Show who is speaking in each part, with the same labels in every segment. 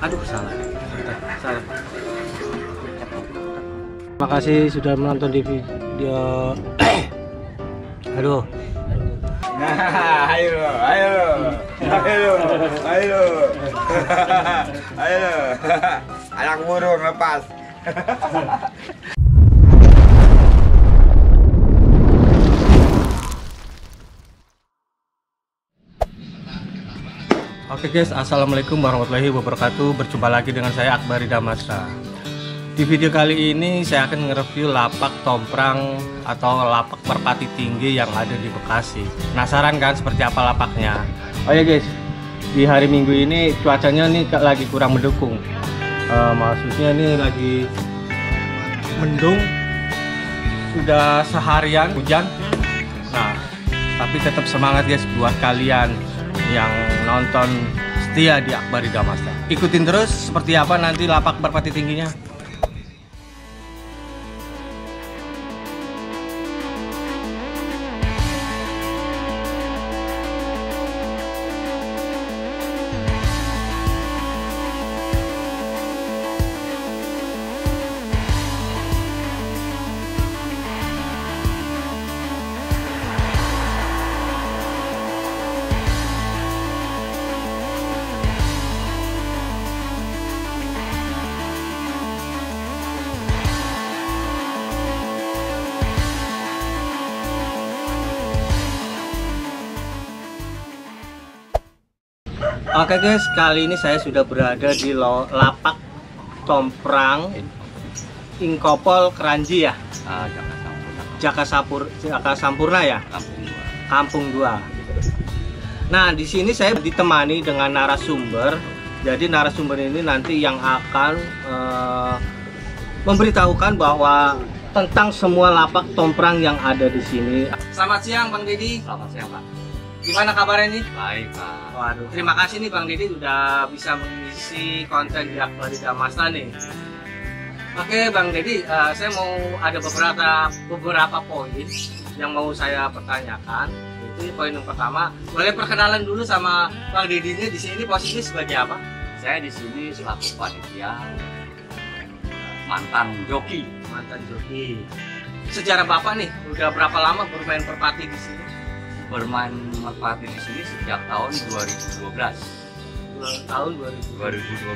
Speaker 1: Aduh, salah. Salah. Terima kasih sudah menonton di video. Aduh.
Speaker 2: Nah, ayo lo, ayo lo, ayo lo, ayo ayo anak burung lepas.
Speaker 1: Oke guys, assalamualaikum warahmatullahi wabarakatuh. Berjumpa lagi dengan saya Akbari Damasra. Di video kali ini saya akan nge-review lapak tomprang atau lapak merpati tinggi yang ada di Bekasi. Penasaran kan seperti apa lapaknya? Oh ya guys, di hari Minggu ini cuacanya nih lagi kurang mendukung. Eh, maksudnya ini lagi mendung, sudah seharian hujan. Nah, tapi tetap semangat guys buat kalian yang nonton setia di Akbari Damasra. Ikutin terus seperti apa nanti lapak merpati tingginya. Oke guys, kali ini saya sudah berada di lapak Tomprang Ingkopol Keranji ya,
Speaker 2: Ah, jangan sampai
Speaker 1: Jaka Sapur Jaka Sampurna ya,
Speaker 2: kampung
Speaker 1: 2. Nah, di sini saya ditemani dengan narasumber. Jadi narasumber ini nanti yang akan eh, memberitahukan bahwa tentang semua lapak tomprang yang ada di sini. Selamat siang Bang Dedi.
Speaker 2: Selamat siang Pak.
Speaker 1: Gimana kabarnya nih?
Speaker 2: Baik Pak.
Speaker 1: Waduh, terima kasih nih Bang Didi udah bisa mengisi konten di Akbari Damasla nih. Oke Bang Dedi, eh, saya mau ada beberapa beberapa poin yang mau saya pertanyakan. Itu poin yang pertama, boleh perkenalan dulu sama Bang Dedi ini di sini posisi sebagai apa?
Speaker 2: Saya di sini selaku panitia mantan joki.
Speaker 1: Mantan joki. Sejarah Bapak nih, udah berapa lama bermain perpati di sini?
Speaker 2: Bermain merpati di sini sejak tahun 2012.
Speaker 1: Dua tahun 2000.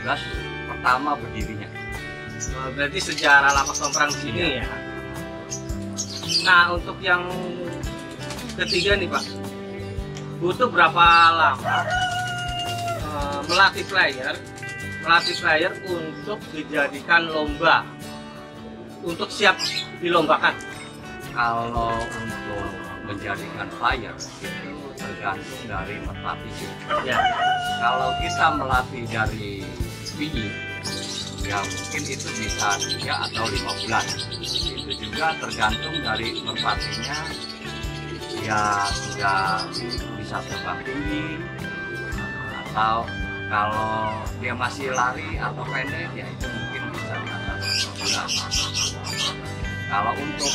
Speaker 2: 2012 pertama berdirinya.
Speaker 1: Oh, Berarti sejarah lapak tomprang di sini ya. Nah, untuk yang ketiga nih Pak, butuh berapa lama eh, melatih player, melatih player untuk dijadikan lomba, untuk siap dilombakan?
Speaker 2: Kalau untuk menjadikan player itu tergantung dari merpati sih.
Speaker 1: Ya,
Speaker 2: Kalau kita melatih dari biji, ya mungkin itu bisa tiga atau lima bulan. Itu juga tergantung dari merpatinya, ya sudah bisa terbang tinggi, atau kalau dia masih lari atau pendek, ya itu mungkin bisa di atas bulan. Kalau untuk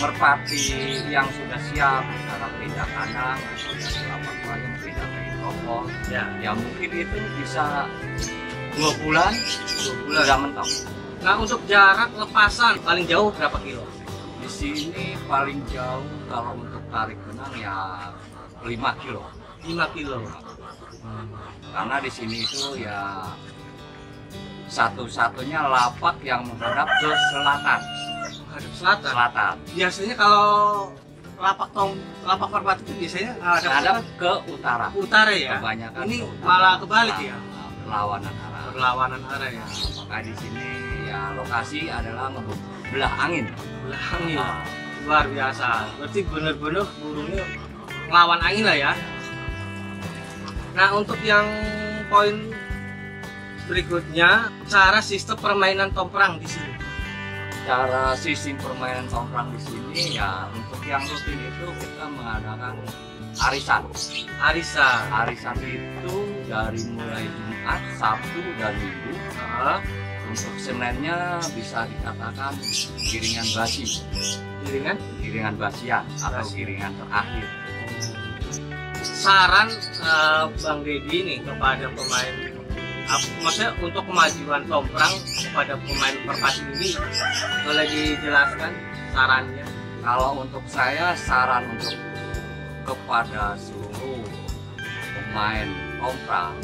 Speaker 2: merpati yang sudah siap, misalnya pindah kandang atau lapak payung pindah ke intopol,
Speaker 1: ya,
Speaker 2: ya mungkin itu bisa dua bulan
Speaker 1: dua bulan.
Speaker 2: sudah mentok
Speaker 1: Nah, untuk jarak lepasan paling jauh berapa kilo?
Speaker 2: di sini paling jauh kalau untuk tarik benang ya 5 kilo
Speaker 1: 5 kilo.
Speaker 2: karena di sini itu ya satu-satunya lapak yang menghadap ke selatan
Speaker 1: Hadap selatan.
Speaker 2: selatan
Speaker 1: Biasanya kalau lapak tom lapak merpati itu biasanya ada
Speaker 2: menghadap ke utara
Speaker 1: utara ya.
Speaker 2: kebanyakan
Speaker 1: Ini
Speaker 2: ke utara.
Speaker 1: malah kebalik ya.
Speaker 2: Nah, perlawanan arah
Speaker 1: Berlawanan arah ya.
Speaker 2: maka di sini ya lokasi adalah belah angin
Speaker 1: Belah angin.
Speaker 2: Nah,
Speaker 1: Luar biasa. Berarti bener-bener burungnya ngelawan angin lah ya. Nah, untuk yang poin berikutnya, cara sistem permainan tomprang di sini.
Speaker 2: Cara sistem permainan tongkrang di sini ya untuk yang rutin itu kita mengadakan arisan.
Speaker 1: Arisa.
Speaker 2: Arisan itu dari mulai Jumat, Sabtu dan Minggu.
Speaker 1: Nah,
Speaker 2: Untuk Seninnya bisa dikatakan giringan basi,
Speaker 1: jaringan
Speaker 2: giringan basian atau giringan terakhir.
Speaker 1: saran eh, Bang Deddy nih kepada pemain Aku, maksudnya untuk kemajuan Tomprang kepada pemain merpati ini boleh dijelaskan sarannya?
Speaker 2: Kalau untuk saya saran untuk kepada seluruh pemain Tomprang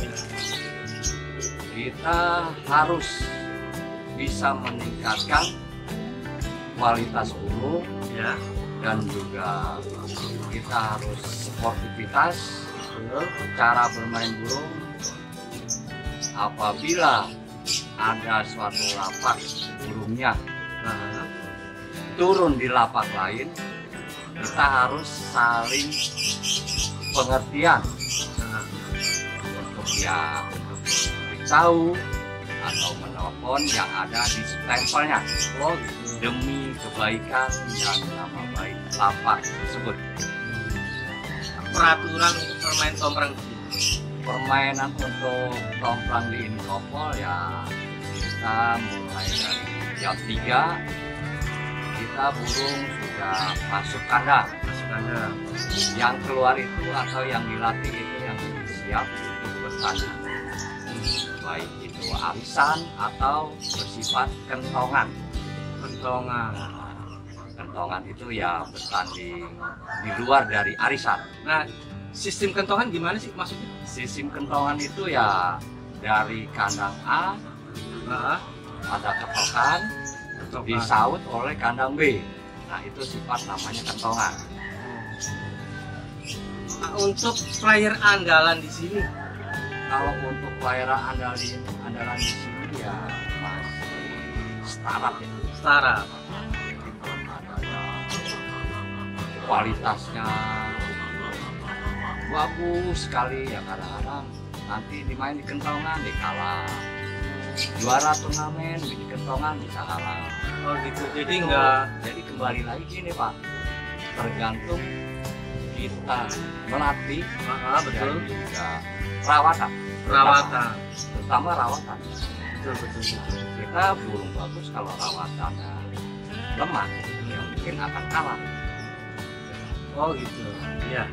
Speaker 2: kita harus bisa meningkatkan kualitas burung
Speaker 1: Ya.
Speaker 2: dan juga kita harus sportivitas cara bermain burung apabila ada suatu lapak burungnya
Speaker 1: Nah,
Speaker 2: turun di lapak lain kita harus saling pengertian. Untuk ya beritahu atau menelpon yang ada di stempelnya.
Speaker 1: Oh
Speaker 2: demi kebaikan dan nama baik lapak tersebut.
Speaker 1: Peraturan untuk bermain sini.
Speaker 2: Permainan untuk tomplang di Inkopol ya kita mulai dari jam 3 kita burung sudah masuk kandang.
Speaker 1: Masuk Anda.
Speaker 2: yang keluar itu atau yang dilatih itu yang siap untuk bertanding. Baik itu arisan atau bersifat kentongan.
Speaker 1: Kentongan.
Speaker 2: kentongan itu ya bertanding di luar dari arisan.
Speaker 1: Nah, sistem kentongan gimana sih maksudnya?
Speaker 2: sistem kentongan itu ya dari kandang A
Speaker 1: Nah,
Speaker 2: ada ketokan disaut oleh kandang B. Nah itu sifat namanya kentongan.
Speaker 1: Nah, untuk player andalan di sini,
Speaker 2: kalau untuk pelayaran andalan andalan di sini ya masih startup ya
Speaker 1: setara.
Speaker 2: ya kualitasnya bagus sekali ya kadang-kadang nanti dimain di kentongan di kalah juara turnamen di kentongan bisa kalah
Speaker 1: Oh gitu. Jadi enggak
Speaker 2: jadi kembali lagi gini pak tergantung kita melatih
Speaker 1: ah, betul.
Speaker 2: dan juga rawatan
Speaker 1: Perawatan.
Speaker 2: terutama rawatan
Speaker 1: Betul betul. betul.
Speaker 2: kita burung bagus kalau rawatannya lemah ya mungkin akan kalah
Speaker 1: Oh gitu. Iya.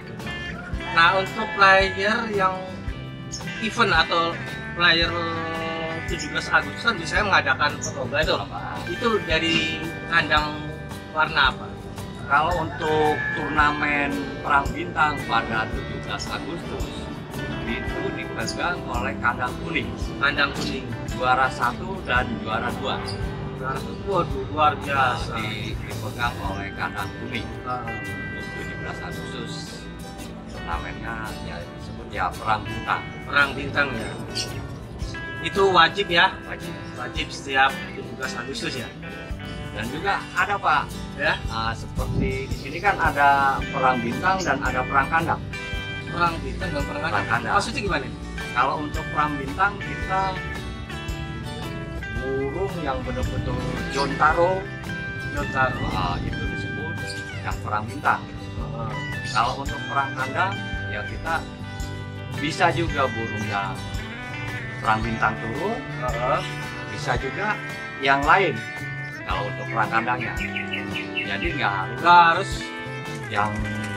Speaker 1: Nah untuk player yang event atau player 17 Agustus biasanya mengadakan lomba itu. Itu dari kandang warna apa?
Speaker 2: kalau untuk turnamen perang bintang pada 17 Agustus itu dipegang oleh kandang kuning
Speaker 1: Kandang kuning.
Speaker 2: juara satu dan juara dua
Speaker 1: Waduh luar biasa.
Speaker 2: di, dipegang oleh kandang kuning
Speaker 1: Ah,
Speaker 2: untuk 17 Agustus turnamennya ya disebut ya perang bintang
Speaker 1: perang bintang ya. Itu wajib ya,
Speaker 2: wajib
Speaker 1: wajib setiap 17 Agustus ya.
Speaker 2: dan juga ada pak
Speaker 1: Ya,
Speaker 2: ah, seperti di sini kan ada perang bintang dan ada perang kandang
Speaker 1: perang bintang dan perang
Speaker 2: Perang
Speaker 1: kandang.
Speaker 2: kandang.
Speaker 1: Maksudnya gimana?
Speaker 2: kalau untuk perang bintang kita burung yang betul-betul jontaro
Speaker 1: Jotaro.
Speaker 2: ah, itu disebut yang perang bintang
Speaker 1: Ah,
Speaker 2: kalau untuk perang kandang ya kita bisa juga burung yang perang bintang turun bisa juga yang lain kalau untuk perang kandangnya jadi nggak harus
Speaker 1: Nggak harus
Speaker 2: yang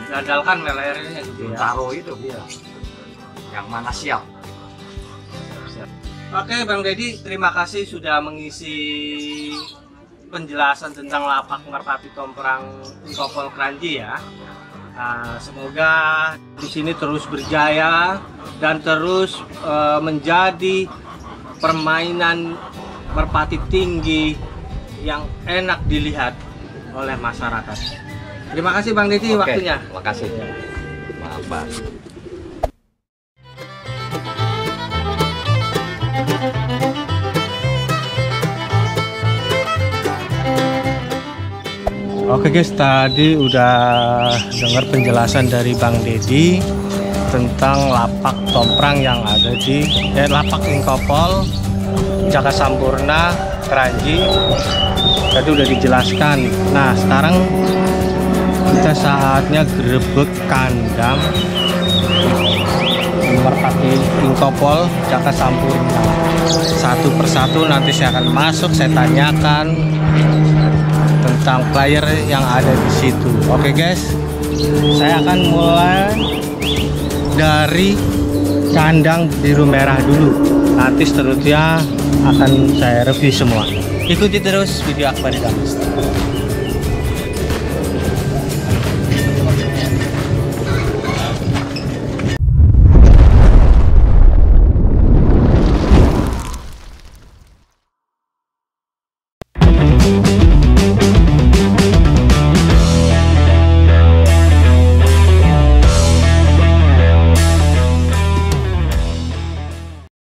Speaker 1: diandalkan melayarnya gitu ya.
Speaker 2: jontaro itu
Speaker 1: Iya.
Speaker 2: yang mana siap
Speaker 1: Oke Bang Deddy, terima kasih sudah mengisi penjelasan tentang lapak merpati tomprang Kopol Kranji ya. Nah, semoga di sini terus berjaya dan terus eh, menjadi permainan merpati tinggi yang enak dilihat oleh masyarakat. Terima kasih Bang
Speaker 2: Oke,
Speaker 1: waktunya.
Speaker 2: terima kasih maaf Pak.
Speaker 1: Oke guys, tadi udah dengar penjelasan dari Bang Dedi tentang lapak tomprang yang ada di eh, lapak Ingkopol, Jaka Sampurna, Keranji. Tadi udah dijelaskan. Nah, sekarang kita saatnya grebek kandang Merpati Ingkopol, Jaka Sampurna. Satu persatu nanti saya akan masuk, saya tanyakan tentang player yang ada di situ. Oke guys, saya akan mulai dari kandang biru merah dulu. nanti seterusnya akan saya review semua ikuti terus video Akbar Damas